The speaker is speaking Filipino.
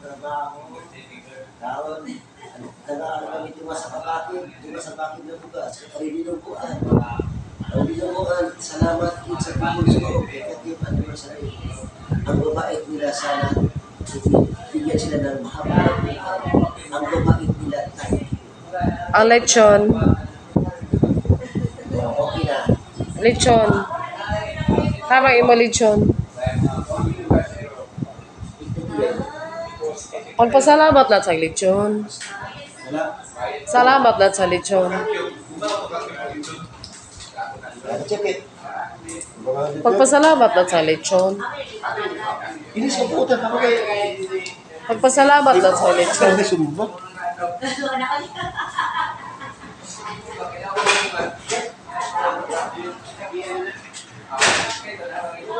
trabaho. Taon, tagaan kami tuma sa kapatid, tuma sa bakit na bukas, karili ng buwan. Ang binubuan, salamat din sa pagod sa kaya at naman sa. Ang babait nila sana, bigyan sila ng mahaba. Ang babait nila, tayo. Ang lechon. Okay na. Lechon. Tama imo lechon. Pagpasalamat lahat sa lechon. Salamat lahat sa lechon. Pagpasalamat lahat sa lechon. Pagpasalamat lahat sa lechon. Thank you.